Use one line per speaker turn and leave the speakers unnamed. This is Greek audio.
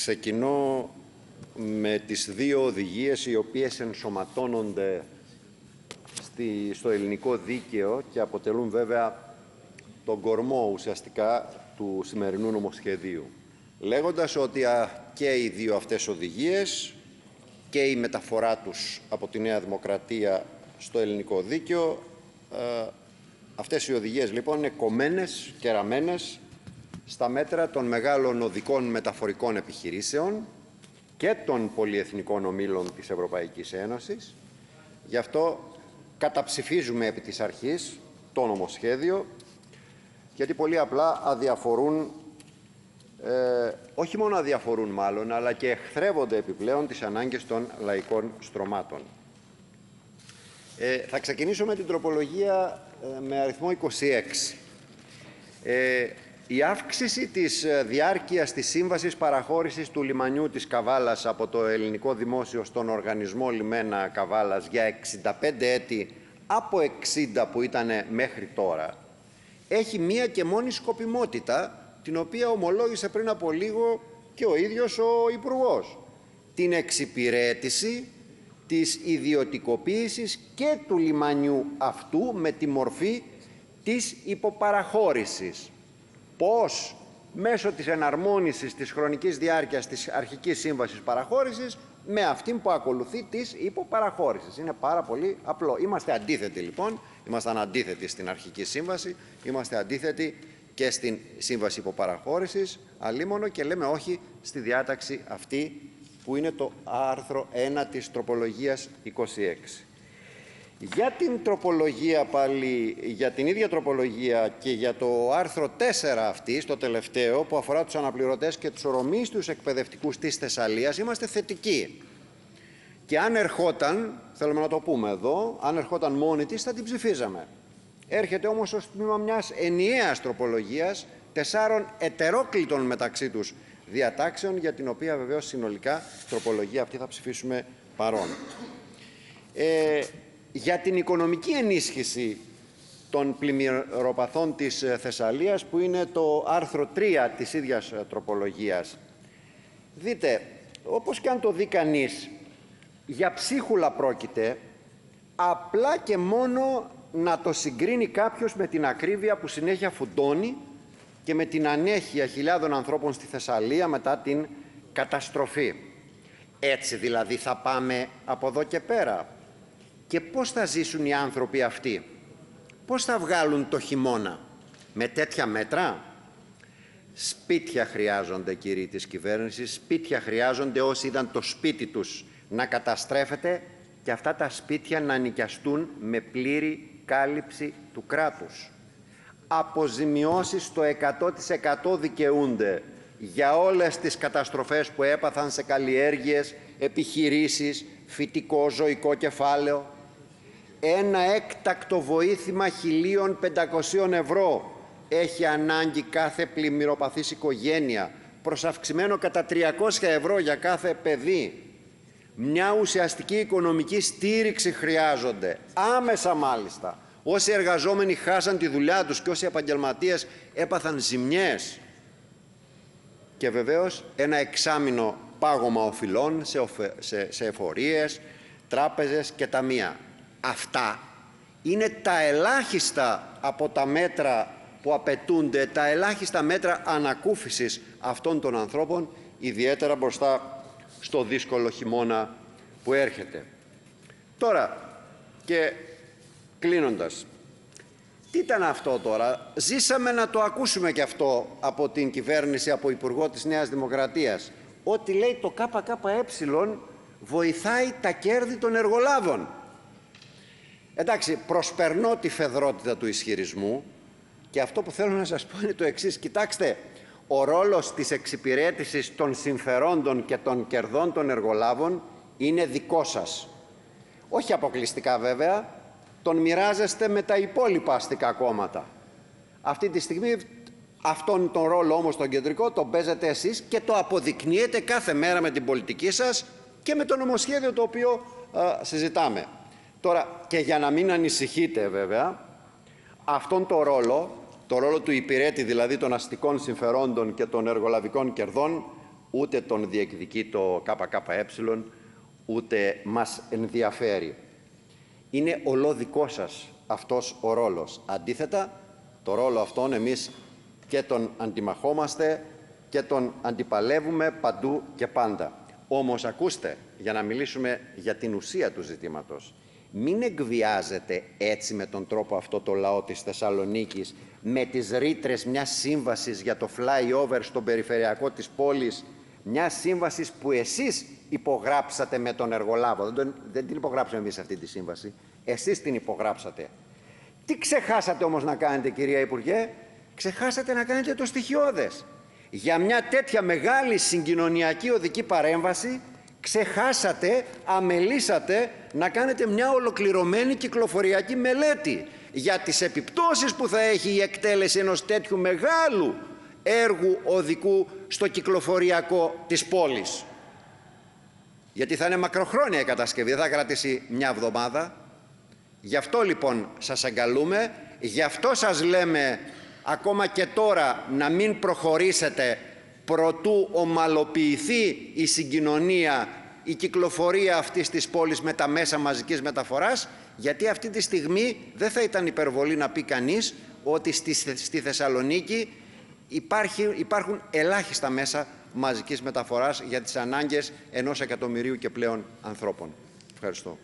ξεκινώ με τις δύο οδηγίες οι οποίες ενσωματώνονται στη, στο ελληνικό δίκαιο και αποτελούν βέβαια τον κορμό ουσιαστικά του σημερινού νομοσχεδίου. Λέγοντας ότι και οι δύο αυτές οδηγίες και η μεταφορά τους από τη Νέα Δημοκρατία στο ελληνικό δίκαιο ε, αυτές οι οδηγίες λοιπόν είναι κομμένες και ραμμένες στα μέτρα των μεγάλων οδικών μεταφορικών επιχειρήσεων και των πολυεθνικών ομίλων της Ευρωπαϊκής Ένωσης. Γι' αυτό καταψηφίζουμε επί της αρχής το νομοσχέδιο, γιατί πολύ απλά αδιαφορούν, ε, όχι μόνο αδιαφορούν μάλλον, αλλά και εχθρεύονται επιπλέον τις ανάγκες των λαϊκών στρωμάτων. Ε, θα ξεκινήσω με την τροπολογία ε, με αριθμό 26. Ε, η αύξηση της ε, διάρκειας της σύμβασης παραχώρησης του λιμανιού της Καβάλας από το ελληνικό δημόσιο στον οργανισμό λιμένα Καβάλας για 65 έτη από 60 που ήταν μέχρι τώρα έχει μία και μόνη σκοπιμότητα την οποία ομολόγησε πριν από λίγο και ο ίδιος ο Υπουργός. Την εξυπηρέτηση της ιδιωτικοποίησης και του λιμανιού αυτού με τη μορφή της υποπαραχώρησης πώς μέσω της εναρμόνισης της χρονικής διάρκειας της αρχικής σύμβασης παραχώρησης με αυτήν που ακολουθεί της υποπαραχώρησης. Είναι πάρα πολύ απλό. Είμαστε αντίθετοι λοιπόν, είμαστε αντίθετοι στην αρχική σύμβαση, είμαστε αντίθετοι και στην σύμβαση υποπαραχώρησης, αλίμονο και λέμε όχι στη διάταξη αυτή που είναι το άρθρο 1 της τροπολογίας 26. Για την τροπολογία πάλι, για την ίδια τροπολογία και για το άρθρο 4 αυτή, στο τελευταίο, που αφορά τους αναπληρωτές και τους ορομίστους εκπαιδευτικούς της Θεσσαλίας, είμαστε θετικοί. Και αν ερχόταν, θέλουμε να το πούμε εδώ, αν ερχόταν μόνη της θα την ψηφίζαμε. Έρχεται όμως ως τμήμα μιας ενιαίας τροπολογίας, τεσσάρων ετερόκλητων μεταξύ τους διατάξεων, για την οποία βεβαίως συνολικά τροπολογία αυτή θα ψηφίσουμε παρόν. Ε, για την οικονομική ενίσχυση των πλημμυροπαθών της ε, Θεσσαλίας που είναι το άρθρο 3 της ίδιας ε, τροπολογίας. Δείτε, όπως και αν το δει κανείς, για ψίχουλα πρόκειται απλά και μόνο να το συγκρίνει κάποιος με την ακρίβεια που συνέχεια φουντώνει και με την ανέχεια χιλιάδων ανθρώπων στη Θεσσαλία μετά την καταστροφή. Έτσι δηλαδή θα πάμε από εδώ και πέρα. Και πώς θα ζήσουν οι άνθρωποι αυτοί; Πώς θα βγάλουν το χειμώνα; Με τέτοια μέτρα; Σπίτια χρειάζονται κύριοι της κυβέρνησης. Σπίτια χρειάζονται όσοι είδαν το σπίτι τους να καταστρέφεται και αυτά τα σπίτια να νοικιαστούν με πλήρη κάλυψη του κράτους. Αποζημιώσεις στο 100% δικαιούνται για όλες τις καταστροφές που έπαθαν σε καλλιέργειες, επιχειρήσεις, φυτικό ζωικό κεφάλαιο, ένα έκτακτο βοήθημα 1.500 ευρώ έχει ανάγκη κάθε πλημμυροπαθής οικογένεια προς αυξημένο κατά 300 ευρώ για κάθε παιδί. Μια ουσιαστική οικονομική στήριξη χρειάζονται, άμεσα μάλιστα. Όσοι εργαζόμενοι χάσαν τη δουλειά τους και όσοι επαγγελματίες έπαθαν ζημιές. Και βεβαίως ένα εξάμεινο πάγωμα οφειλών σε, σε, σε εφορίες, τράπεζες και ταμεία. Αυτά είναι τα ελάχιστα από τα μέτρα που απαιτούνται, τα ελάχιστα μέτρα ανακούφισης αυτών των ανθρώπων, ιδιαίτερα μπροστά στο δύσκολο χειμώνα που έρχεται. Τώρα, και κλείνοντας, τι ήταν αυτό τώρα, ζήσαμε να το ακούσουμε και αυτό από την κυβέρνηση, από Υπουργό της Νέας Δημοκρατίας, ότι λέει το ΚΚΕ βοηθάει τα κέρδη των εργολάβων. Εντάξει, προσπερνώ τη φεδρότητα του ισχυρισμού και αυτό που θέλω να σας πω είναι το εξής. Κοιτάξτε, ο ρόλος της εξυπηρέτησης των συμφερόντων και των κερδών των εργολάβων είναι δικό σας. Όχι αποκλειστικά βέβαια, τον μοιράζεστε με τα υπόλοιπα αστικά κόμματα. Αυτή τη στιγμή αυτόν τον ρόλο όμως τον κεντρικό τον παίζετε εσείς και το αποδεικνύετε κάθε μέρα με την πολιτική σας και με το νομοσχέδιο το οποίο συζητάμε. Τώρα, και για να μην ανησυχείτε βέβαια, αυτόν τον ρόλο, το ρόλο του υπηρέτη δηλαδή των αστικών συμφερόντων και των εργολαβικών κερδών, ούτε τον διεκδικεί το ΚΚΕ, ούτε μας ενδιαφέρει. Είναι ολόδικό σας αυτός ο ρόλος. Αντίθετα, το ρόλο αυτόν εμείς και τον αντιμαχόμαστε και τον αντιπαλεύουμε παντού και πάντα. Όμως ακούστε, για να μιλήσουμε για την ουσία του ζητήματος, μην εκβιάζετε έτσι με τον τρόπο αυτό το λαό της Θεσσαλονίκης με τις ρήτρες μιας σύμβασης για το flyover στον περιφερειακό της πόλης, μιας σύμβασης που εσείς υπογράψατε με τον εργολάβο. Δεν, τον, δεν την υπογράψαμε εμείς αυτή τη σύμβαση. Εσείς την υπογράψατε. Τι ξεχάσατε όμως να κάνετε κυρία Υπουργέ; Ξεχάσατε να κάνετε το στοιχειώδες. Για μια τέτοια μεγάλη συγκοινωνιακή οδική παρέμβαση ξεχάσατε, αμελήσατε να κάνετε μια ολοκληρωμένη κυκλοφοριακή μελέτη για τις επιπτώσεις που θα έχει η εκτέλεση ενός τέτοιου μεγάλου έργου οδικού στο κυκλοφοριακό της πόλης. Γιατί θα είναι μακροχρόνια η κατασκευή, δεν θα κρατήσει μια εβδομάδα. Γι' αυτό λοιπόν σας αγκαλούμε, γι' αυτό σας λέμε ακόμα και τώρα να μην προχωρήσετε προτού ομαλοποιηθεί η συγκοινωνία, η κυκλοφορία αυτής της πόλης με τα μέσα μαζικής μεταφοράς, γιατί αυτή τη στιγμή δεν θα ήταν υπερβολή να πει κανείς ότι στη, στη Θεσσαλονίκη υπάρχει, υπάρχουν ελάχιστα μέσα μαζικής μεταφοράς για τις ανάγκες ενός εκατομμυρίου και πλέον ανθρώπων. Ευχαριστώ.